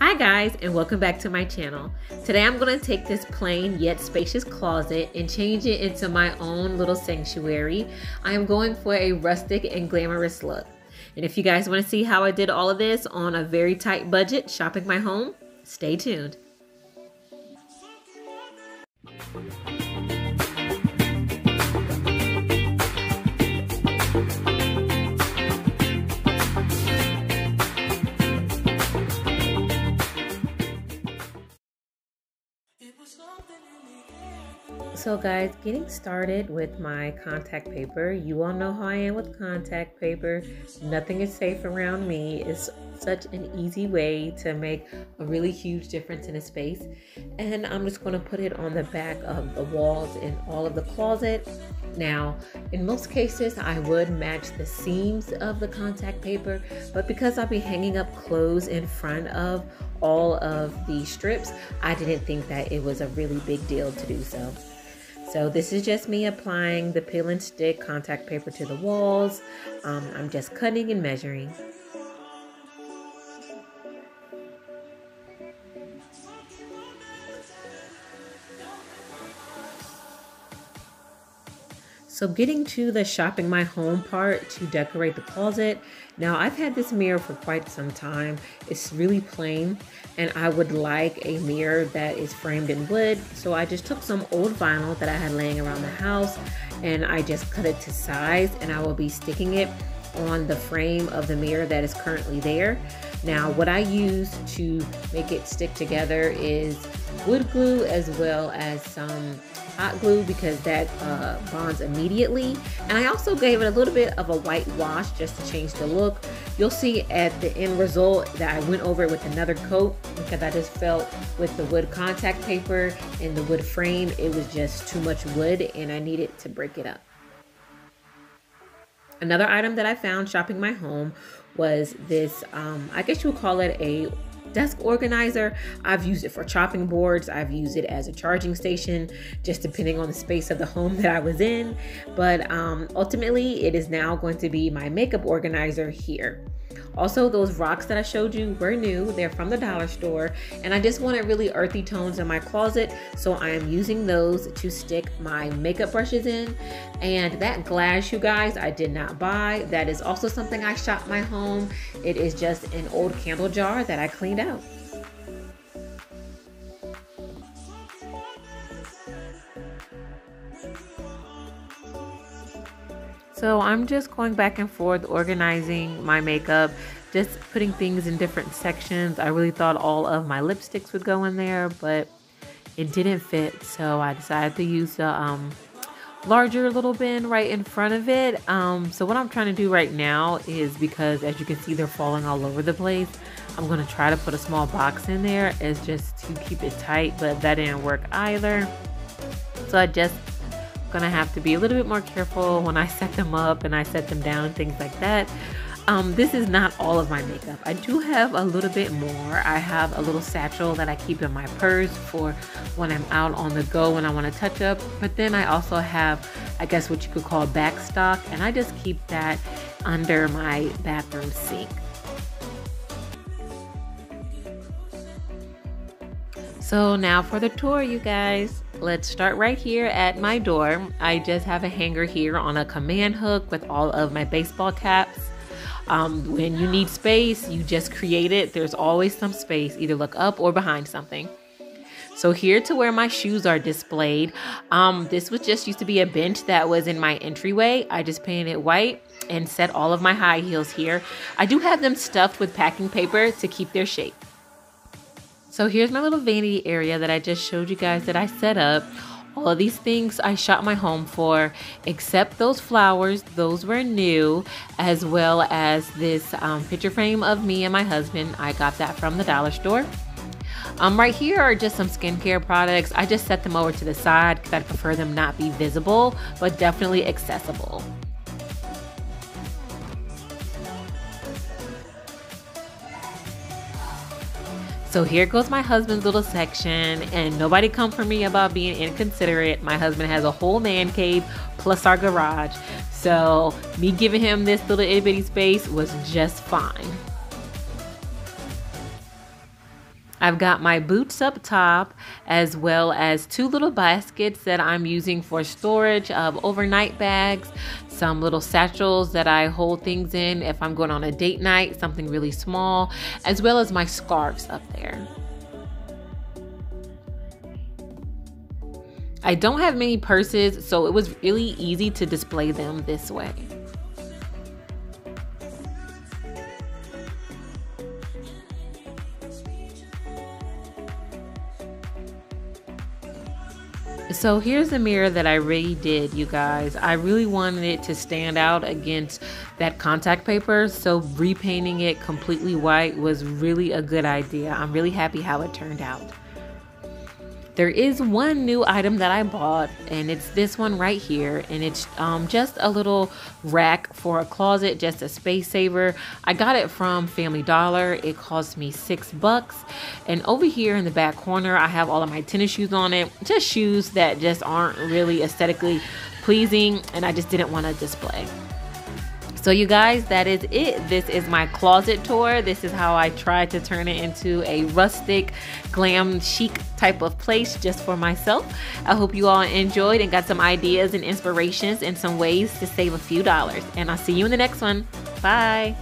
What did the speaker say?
Hi guys and welcome back to my channel. Today I'm going to take this plain yet spacious closet and change it into my own little sanctuary. I am going for a rustic and glamorous look. And if you guys want to see how I did all of this on a very tight budget shopping my home, stay tuned. So guys, getting started with my contact paper. You all know how I am with contact paper. Nothing is safe around me. It's such an easy way to make a really huge difference in a space. And I'm just going to put it on the back of the walls in all of the closet. Now, in most cases, I would match the seams of the contact paper, but because I'll be hanging up clothes in front of all of the strips, I didn't think that it was a really big deal to do so. So this is just me applying the peel and stick contact paper to the walls. Um, I'm just cutting and measuring. So getting to the shopping my home part to decorate the closet. Now I've had this mirror for quite some time. It's really plain and I would like a mirror that is framed in wood. So I just took some old vinyl that I had laying around the house and I just cut it to size and I will be sticking it on the frame of the mirror that is currently there. Now what I use to make it stick together is wood glue as well as some hot glue because that uh, bonds immediately. And I also gave it a little bit of a white wash just to change the look. You'll see at the end result that I went over it with another coat because I just felt with the wood contact paper and the wood frame, it was just too much wood and I needed to break it up. Another item that I found shopping my home was this, um, I guess you would call it a desk organizer. I've used it for chopping boards. I've used it as a charging station, just depending on the space of the home that I was in. But um, ultimately, it is now going to be my makeup organizer here. Also, those rocks that I showed you were new. They're from the dollar store. And I just wanted really earthy tones in my closet. So I am using those to stick my makeup brushes in. And that glass, you guys, I did not buy. That is also something I shot my home. It is just an old candle jar that I cleaned out. So I'm just going back and forth organizing my makeup, just putting things in different sections. I really thought all of my lipsticks would go in there, but it didn't fit. So I decided to use the um, larger little bin right in front of it. Um, so what I'm trying to do right now is because as you can see, they're falling all over the place. I'm going to try to put a small box in there as just to keep it tight, but that didn't work either. So I just gonna have to be a little bit more careful when I set them up and I set them down, things like that. Um, this is not all of my makeup. I do have a little bit more. I have a little satchel that I keep in my purse for when I'm out on the go and I want to touch up. But then I also have, I guess what you could call back stock, and I just keep that under my bathroom sink. So now for the tour, you guys. Let's start right here at my door. I just have a hanger here on a command hook with all of my baseball caps. Um, when you need space, you just create it. There's always some space, either look up or behind something. So here to where my shoes are displayed. Um, this was just used to be a bench that was in my entryway. I just painted it white and set all of my high heels here. I do have them stuffed with packing paper to keep their shape. So here's my little vanity area that I just showed you guys that I set up. All of these things I shot my home for, except those flowers, those were new, as well as this um, picture frame of me and my husband. I got that from the dollar store. Um, right here are just some skincare products. I just set them over to the side because I prefer them not be visible, but definitely accessible. So here goes my husband's little section, and nobody come for me about being inconsiderate. My husband has a whole man cave plus our garage. So me giving him this little itty bitty space was just fine. I've got my boots up top as well as two little baskets that I'm using for storage of overnight bags, some little satchels that I hold things in if I'm going on a date night, something really small, as well as my scarves up there. I don't have many purses, so it was really easy to display them this way. So here's the mirror that I really did, you guys. I really wanted it to stand out against that contact paper, so repainting it completely white was really a good idea. I'm really happy how it turned out. There is one new item that I bought, and it's this one right here, and it's um, just a little rack for a closet, just a space saver. I got it from Family Dollar. It cost me six bucks, and over here in the back corner, I have all of my tennis shoes on it, just shoes that just aren't really aesthetically pleasing, and I just didn't want to display. So you guys, that is it. This is my closet tour. This is how I tried to turn it into a rustic, glam, chic type of place just for myself. I hope you all enjoyed and got some ideas and inspirations and some ways to save a few dollars. And I'll see you in the next one. Bye.